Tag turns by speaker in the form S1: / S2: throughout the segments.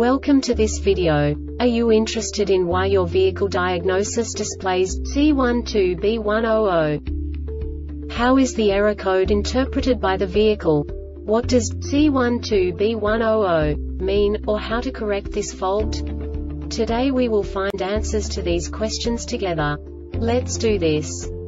S1: Welcome to this video. Are you interested in why your vehicle diagnosis displays C12B100? How is the error code interpreted by the vehicle? What does C12B100 mean, or how to correct this fault? Today we will find answers to these questions together. Let's do this.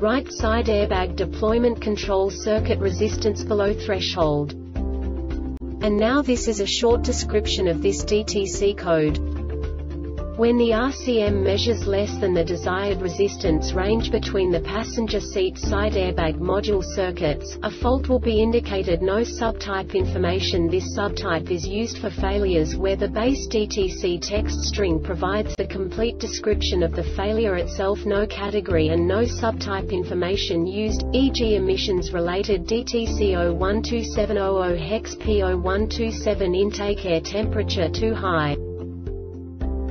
S1: right side airbag deployment control circuit resistance below threshold. And now this is a short description of this DTC code. When the RCM measures less than the desired resistance range between the passenger seat side airbag module circuits, a fault will be indicated no subtype information This subtype is used for failures where the base DTC text string provides the complete description of the failure itself no category and no subtype information used, e.g. emissions-related DTC 012700 hex P0127 intake air temperature too high.